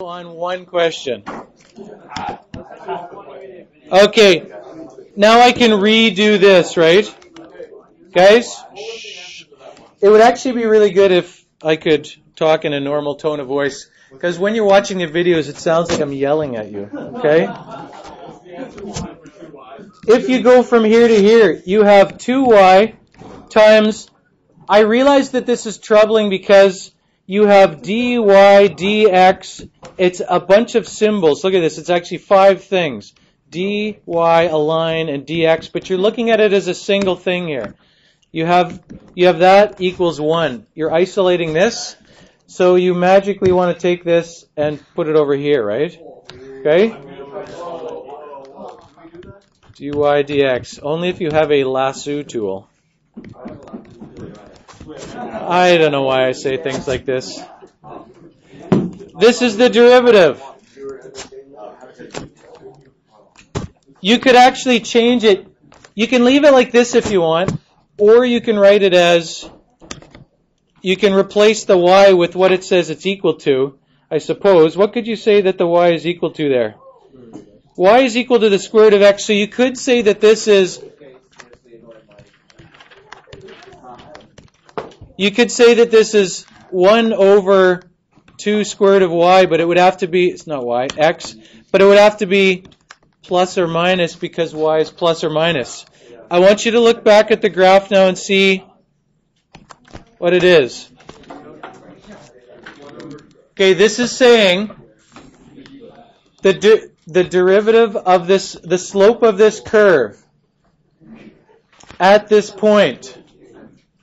on one question. Okay, now I can redo this, right? Guys? It would actually be really good if I could talk in a normal tone of voice, because when you're watching the videos, it sounds like I'm yelling at you, okay? If you go from here to here, you have 2y times, I realize that this is troubling because you have dy, dx. It's a bunch of symbols. Look at this. It's actually five things. dy, a line, and dx. But you're looking at it as a single thing here. You have you have that equals one. You're isolating this, so you magically want to take this and put it over here, right? Okay. dy dx. Only if you have a lasso tool. I don't know why I say things like this. This is the derivative. You could actually change it. You can leave it like this if you want, or you can write it as, you can replace the y with what it says it's equal to, I suppose. What could you say that the y is equal to there? y is equal to the square root of x, so you could say that this is You could say that this is 1 over 2 square root of y, but it would have to be, it's not y, x, but it would have to be plus or minus because y is plus or minus. I want you to look back at the graph now and see what it is. Okay, this is saying the de- the derivative of this the slope of this curve at this point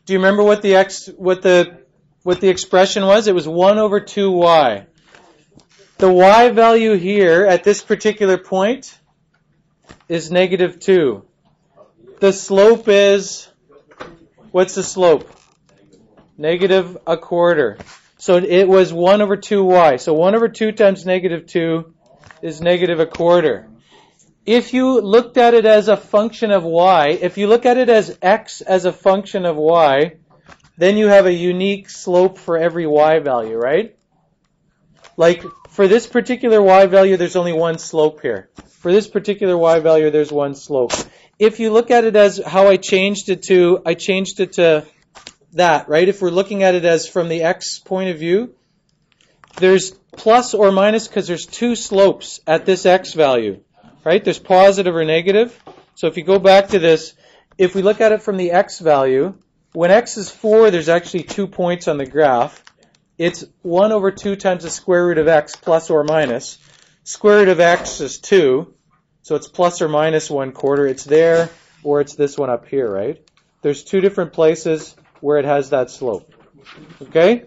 do you remember what the x what the what the expression was? It was 1 over 2y. The y value here at this particular point is negative 2. The slope is what's the slope? Negative a quarter. So it was 1 over 2y. So 1 over 2 times negative 2 is negative a quarter. If you looked at it as a function of y, if you look at it as x as a function of y, then you have a unique slope for every y value, right? Like for this particular y value, there's only one slope here. For this particular y value, there's one slope. If you look at it as how I changed it to, I changed it to that, right? If we're looking at it as from the x point of view, there's plus or minus because there's two slopes at this x value right? There's positive or negative. So if you go back to this, if we look at it from the x value, when x is 4, there's actually two points on the graph. It's 1 over 2 times the square root of x plus or minus. Square root of x is 2, so it's plus or minus 1 quarter. It's there, or it's this one up here, right? There's two different places where it has that slope. Okay?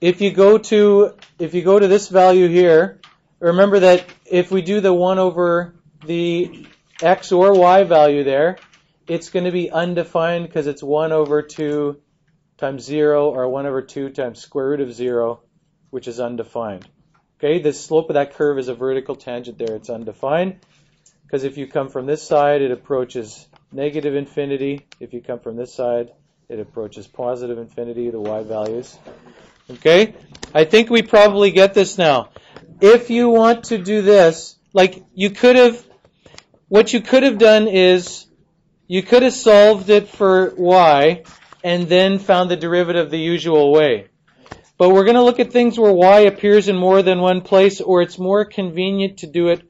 If you go to if you go to this value here, remember that if we do the 1 over the x or y value there, it's going to be undefined because it's 1 over 2 times 0 or 1 over 2 times square root of 0, which is undefined. Okay, the slope of that curve is a vertical tangent there. It's undefined because if you come from this side, it approaches negative infinity. If you come from this side, it approaches positive infinity, the y values. Okay, I think we probably get this now if you want to do this, like you could have, what you could have done is you could have solved it for y and then found the derivative the usual way. But we're going to look at things where y appears in more than one place or it's more convenient to do it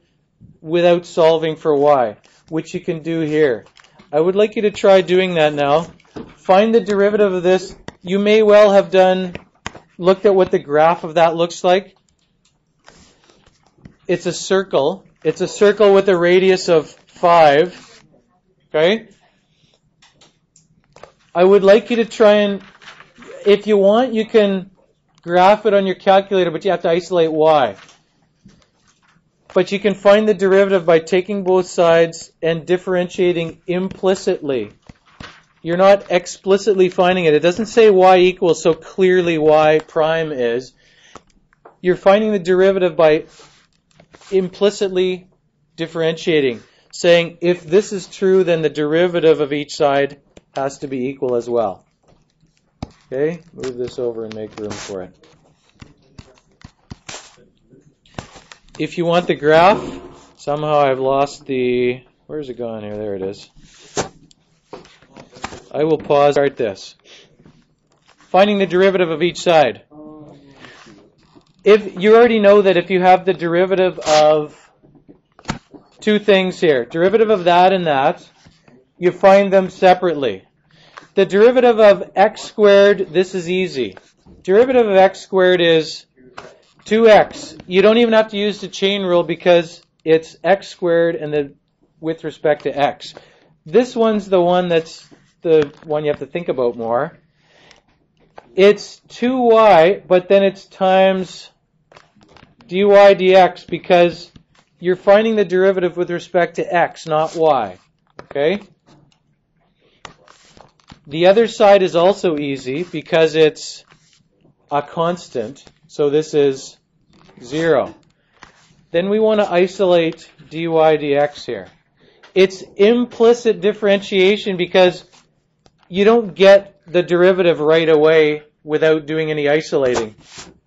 without solving for y, which you can do here. I would like you to try doing that now. Find the derivative of this. You may well have done, looked at what the graph of that looks like it's a circle. It's a circle with a radius of 5. Okay? I would like you to try and, if you want, you can graph it on your calculator, but you have to isolate y. But you can find the derivative by taking both sides and differentiating implicitly. You're not explicitly finding it. It doesn't say y equals so clearly y prime is. You're finding the derivative by implicitly differentiating, saying if this is true, then the derivative of each side has to be equal as well. Okay, move this over and make room for it. if you want the graph, somehow I've lost the, where's it gone here? There it is. I will pause, start this. Finding the derivative of each side. If you already know that if you have the derivative of two things here, derivative of that and that, you find them separately. The derivative of x squared, this is easy. Derivative of x squared is 2x. You don't even have to use the chain rule because it's x squared and the with respect to x. This one's the one that's the one you have to think about more. It's 2y, but then it's times dy dx because you're finding the derivative with respect to x, not y. Okay? The other side is also easy because it's a constant. So this is 0. Then we want to isolate dy dx here. It's implicit differentiation because you don't get the derivative right away without doing any isolating.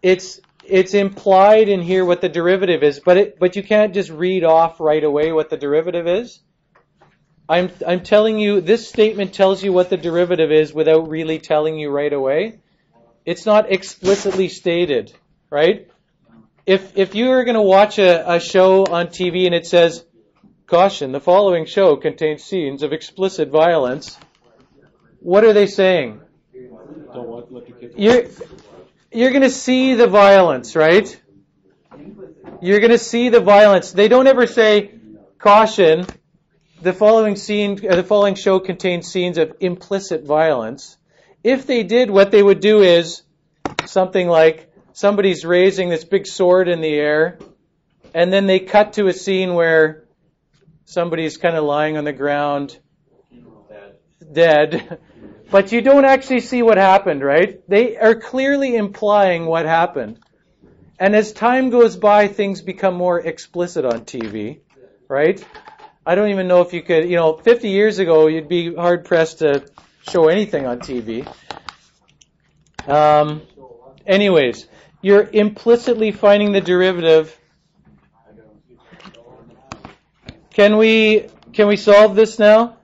It's it's implied in here what the derivative is, but it, but you can't just read off right away what the derivative is. I'm I'm telling you this statement tells you what the derivative is without really telling you right away. It's not explicitly stated, right? If if you are going to watch a, a show on TV and it says, "Caution: the following show contains scenes of explicit violence," what are they saying? You're you're going to see the violence, right? You're going to see the violence. They don't ever say, "Caution: the following scene, uh, the following show contains scenes of implicit violence." If they did, what they would do is something like somebody's raising this big sword in the air, and then they cut to a scene where somebody's kind of lying on the ground, dead, but you don't actually see what happened, right? They are clearly implying what happened. And as time goes by, things become more explicit on TV, right? I don't even know if you could, you know, 50 years ago, you'd be hard pressed to show anything on TV. Um, anyways, you're implicitly finding the derivative. Can we can we solve this now?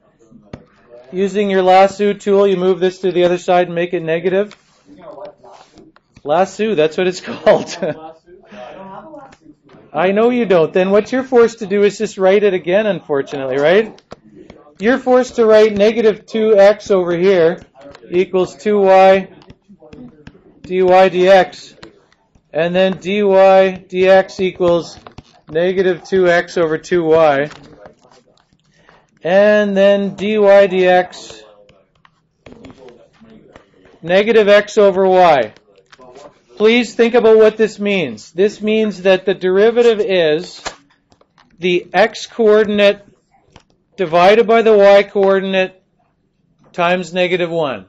Using your lasso tool, you move this to the other side and make it negative. Lasso, that's what it's called. I know you don't. Then what you're forced to do is just write it again, unfortunately, right? You're forced to write negative 2x over here equals 2y dy dx. And then dy dx equals negative 2x over 2y. And then dy dx negative x over y. Please think about what this means. This means that the derivative is the x coordinate divided by the y coordinate times negative 1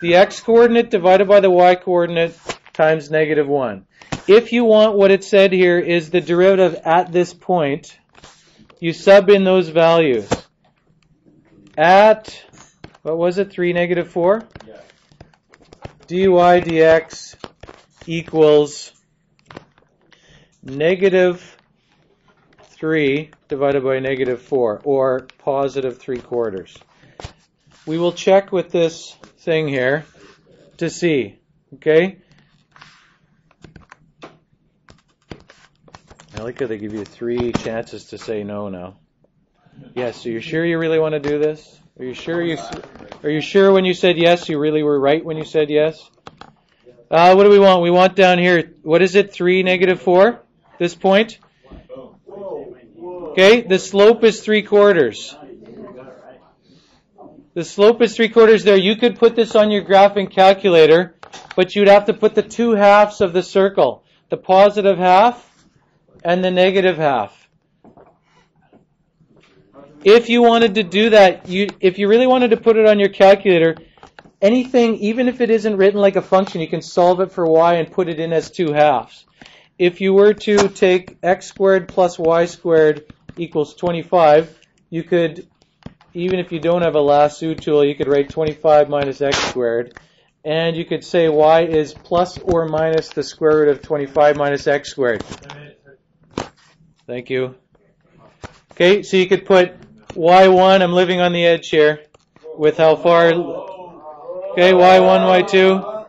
the x coordinate divided by the y coordinate times negative 1. If you want what it said here is the derivative at this point, you sub in those values. At, what was it, 3, negative 4? Yeah. dy dx equals negative 3 divided by negative 4, or positive 3 quarters. We will check with this thing here to see. Okay? I like how they give you three chances to say no now. Yes, are you're sure you really want to do this? Are you sure you are you sure when you said yes you really were right when you said yes? Uh, what do we want? We want down here, what is it, 3, negative 4? This point? Okay, the slope is 3 quarters. The slope is 3 quarters there. You could put this on your graphing calculator, but you'd have to put the two halves of the circle, the positive half and the negative half. If you wanted to do that, you, if you really wanted to put it on your calculator, anything, even if it isn't written like a function, you can solve it for y and put it in as two halves. If you were to take x squared plus y squared equals 25, you could even if you don't have a lasso tool, you could write 25 minus x squared. And you could say y is plus or minus the square root of 25 minus x squared. Thank you. Okay, so you could put y1, I'm living on the edge here, with how far, okay, y1, y2,